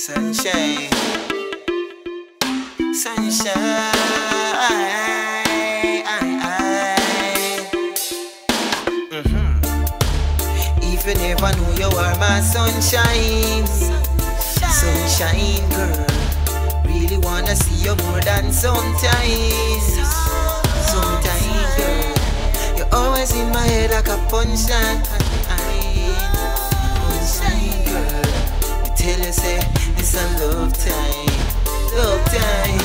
Sunshine, sunshine. Mhm. If you never knew you are my sunshine, sunshine girl. Really wanna see you more than sometimes. Sometimes, girl. You're always in my head like a punchline. Punchline, girl. I tell you, say, it's a love time. Love time.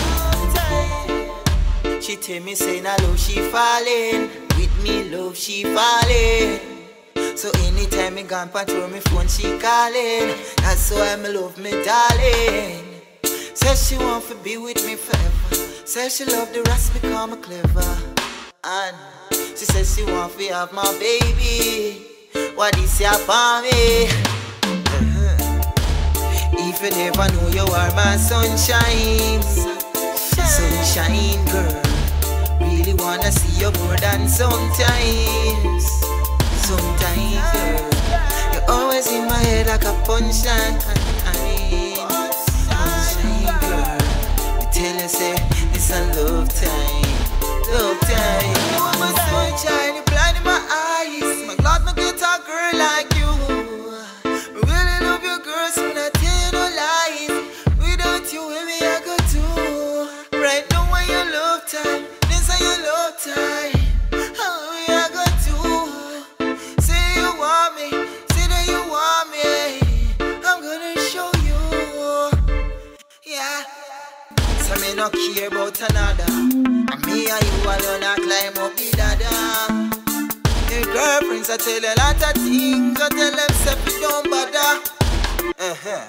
She tell me, say, now love she falling. With me, love she falling. So anytime me gone patrol me phone, she calling. That's why me love me darling. Says she want to be with me forever. Says she love the rest because me clever. And she says she want to have my baby. What is your for me? You never know you are my sunshine, sunshine girl. Really wanna see you more than sometimes. Sometimes, girl. You're always in my head like a punchline. Sunshine girl. I tell you, say, it's a love So me no care about another. And me and you alone I climb up the ladder. Your girlfriends I tell a lot of things. I tell them say you don't bother. Uh-huh.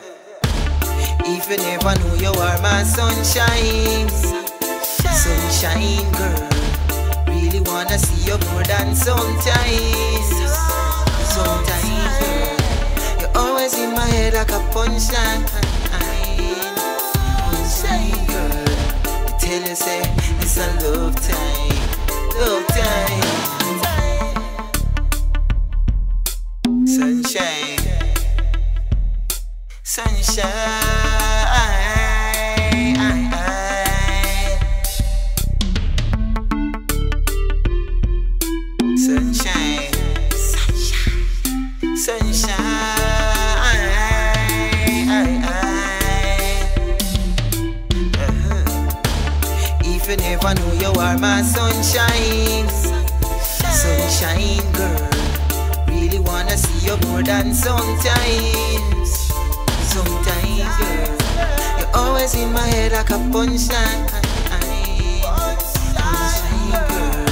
If you never know you are my sunshine, sunshine girl. Really wanna see you more than sometimes. Sometimes, girl. You're always in my head like a. Punchline, say, it's a love time. Love time. Sunshine. Sunshine. You are my sunshine, sunshine girl. Really wanna see you more than sometimes. Sometimes, girl. You're always in my head like a punchline. Punchline, girl.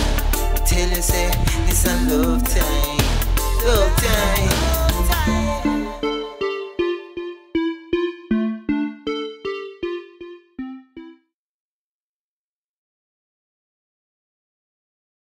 Tell you, say, it's a love time.